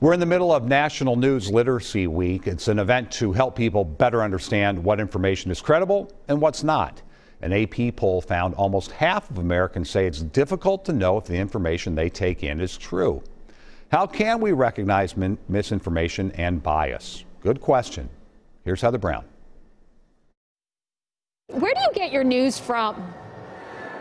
We're in the middle of National News Literacy Week. It's an event to help people better understand what information is credible and what's not. An AP poll found almost half of Americans say it's difficult to know if the information they take in is true. How can we recognize misinformation and bias? Good question. Here's Heather Brown. Where do you get your news from?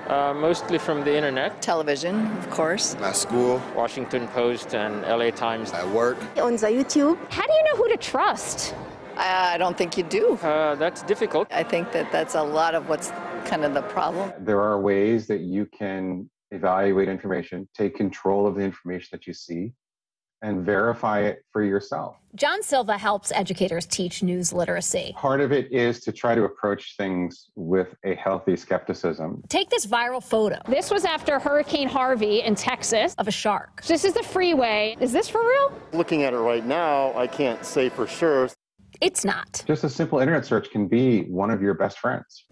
Uh, mostly from the internet. Television, of course. At school. Washington Post and LA Times. At work. On the YouTube. How do you know who to trust? I, I don't think you do. Uh, that's difficult. I think that that's a lot of what's kind of the problem. There are ways that you can evaluate information, take control of the information that you see, and verify it for yourself. John Silva helps educators teach news literacy. Part of it is to try to approach things with a healthy skepticism. Take this viral photo. This was after Hurricane Harvey in Texas of a shark. This is the freeway. Is this for real? Looking at it right now, I can't say for sure. It's not. Just a simple internet search can be one of your best friends.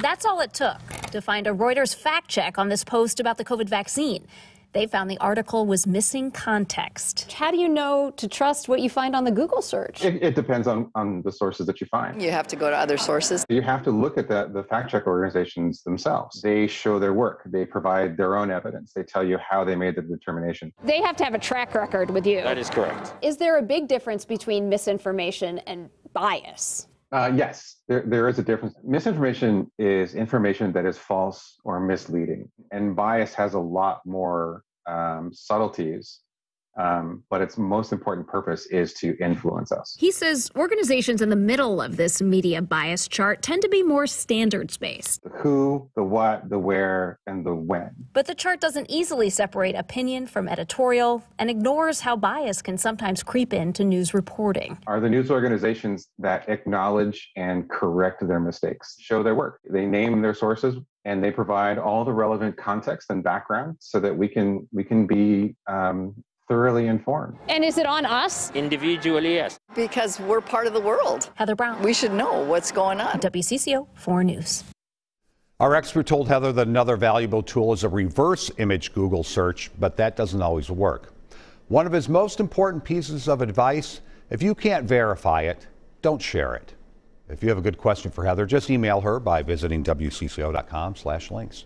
That's all it took to find a Reuters fact check on this post about the COVID vaccine. They found the article was missing context. How do you know to trust what you find on the Google search? It, it, depends on, on the sources that you find. You have to go to other sources. You have to look at the, the fact check organizations themselves. They show their work, they provide their own evidence, they tell you how they made the determination. They have to have a track record with you. That is correct. Is there a big difference between misinformation and bias? Uh, yes, there, there is a difference. Misinformation is information that is false or misleading, and bias has a lot more um, subtleties um, but its most important purpose is to influence us. He says organizations in the middle of this media bias chart tend to be more standards based. The who, the what, the where, and the when. But the chart doesn't easily separate opinion from editorial and ignores how bias can sometimes creep into news reporting. Are the news organizations that acknowledge and correct their mistakes, show their work? They name their sources and they provide all the relevant context and background so that we can we can be um, thoroughly informed. And is it on us? Individually, yes. Because we're part of the world. Heather Brown. We should know what's going on. WCCO 4 News. Our expert told Heather that another valuable tool is a reverse image Google search, but that doesn't always work. One of his most important pieces of advice if you can't verify it, don't share it. If you have a good question for Heather, just email her by visiting WCCO.com/links.